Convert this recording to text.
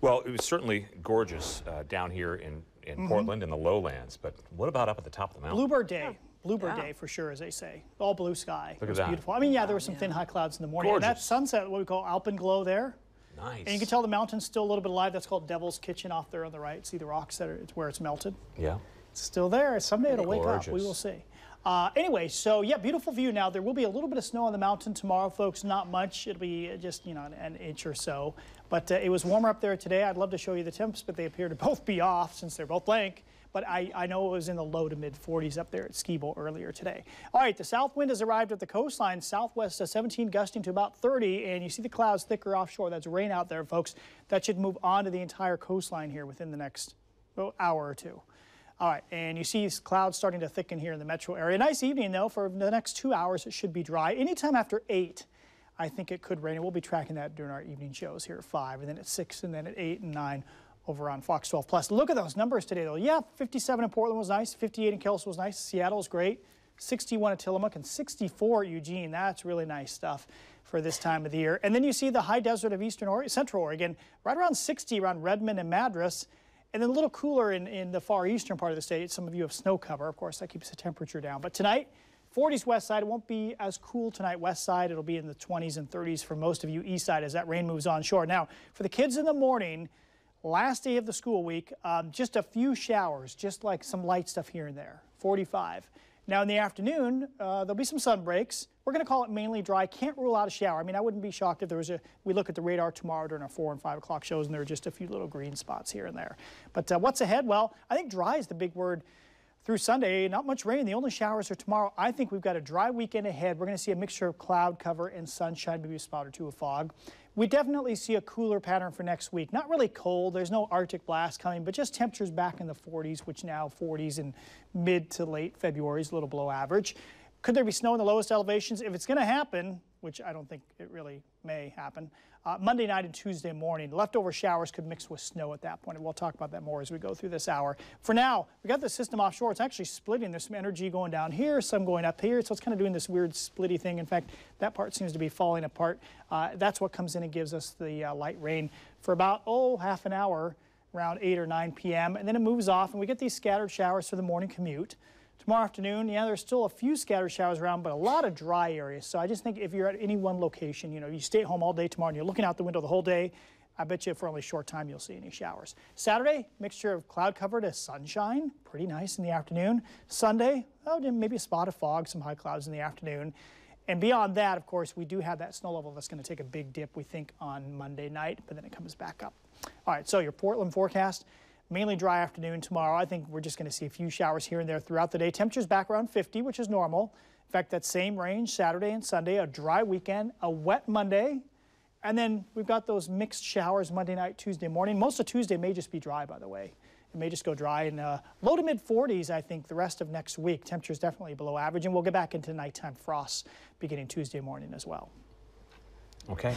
Well, it was certainly gorgeous uh, down here in, in Mm-hmm. Portland in the lowlands, but what about up at the top of the mountain? Bluebird day. Bluebird Yeah. day for sure, as they say. All blue sky. Look it was that. beautiful. I mean, yeah, there were some thin high clouds in the morning. And that sunset, what we call alpenglow there. Nice. And you can tell the mountain's still a little bit alive. That's called Devil's Kitchen off there on the right. See the rocks that are it's where it's melted. Yeah. It's still there. Someday it'll wake up. We will see. Uh, anyway, so yeah, beautiful view. Now there will be a little bit of snow on the mountain tomorrow, folks. Not much. It'll be just you know an, an inch or so. But uh, it was warmer up there today. I'd love to show you the temps, but they appear to both be off since they're both blank. But I, I know it was in the low to mid 40s up there at Skibowl earlier today. All right, the south wind has arrived at the coastline. Southwest uh, 17 gusting to about 30, and you see the clouds thicker offshore. That's rain out there, folks. That should move on to the entire coastline here within the next oh, hour or two. All right, and you see clouds starting to thicken here in the metro area. Nice evening, though. For the next two hours, it should be dry. Anytime after 8, I think it could rain. And we'll be tracking that during our evening shows here at 5, and then at 6, and then at 8 and 9 over on Fox 12 Plus. Look at those numbers today, though. Yeah, 57 in Portland was nice. 58 in Kelso was nice. Seattle was great. 61 at Tillamook and 64 at Eugene. That's really nice stuff for this time of the year. And then you see the high desert of eastern or- Central Oregon, right around 60 around Redmond and Madras. And then a little cooler in, in the far eastern part of the state. Some of you have snow cover. Of course, that keeps the temperature down. But tonight, 40s west side. It won't be as cool tonight west side. It'll be in the 20s and 30s for most of you east side as that rain moves on shore. Now, for the kids in the morning, last day of the school week, um, just a few showers, just like some light stuff here and there, 45. Now in the afternoon, uh, there'll be some sun breaks. We're going to call it mainly dry. Can't rule out a shower. I mean, I wouldn't be shocked if there was a. We look at the radar tomorrow during our four and five o'clock shows, and there are just a few little green spots here and there. But uh, what's ahead? Well, I think dry is the big word through Sunday. Not much rain. The only showers are tomorrow. I think we've got a dry weekend ahead. We're going to see a mixture of cloud cover and sunshine, maybe a spot or two of fog. We definitely see a cooler pattern for next week. Not really cold. There's no Arctic blast coming, but just temperatures back in the 40s, which now 40s in mid to late February is a little below average. Could there be snow in the lowest elevations? If it's going to happen, which I don't think it really may happen, uh, Monday night and Tuesday morning, leftover showers could mix with snow at that point. And we'll talk about that more as we go through this hour. For now, we got the system offshore. It's actually splitting. There's some energy going down here, some going up here. So it's kind of doing this weird splitty thing. In fact, that part seems to be falling apart. Uh, that's what comes in and gives us the uh, light rain for about, oh, half an hour around 8 or 9 p.m. And then it moves off, and we get these scattered showers for the morning commute. Tomorrow afternoon, yeah, there's still a few scattered showers around, but a lot of dry areas. So I just think if you're at any one location, you know, you stay at home all day tomorrow and you're looking out the window the whole day, I bet you for only a short time you'll see any showers. Saturday, mixture of cloud cover to sunshine, pretty nice in the afternoon. Sunday, oh, maybe a spot of fog, some high clouds in the afternoon. And beyond that, of course, we do have that snow level that's going to take a big dip, we think, on Monday night, but then it comes back up. All right, so your Portland forecast. Mainly dry afternoon tomorrow. I think we're just going to see a few showers here and there throughout the day. Temperatures back around 50, which is normal. In fact, that same range Saturday and Sunday, a dry weekend, a wet Monday, and then we've got those mixed showers Monday night, Tuesday morning. Most of Tuesday may just be dry, by the way. It may just go dry in uh, low to mid 40s, I think, the rest of next week. Temperatures definitely below average, and we'll get back into nighttime frosts beginning Tuesday morning as well. Okay.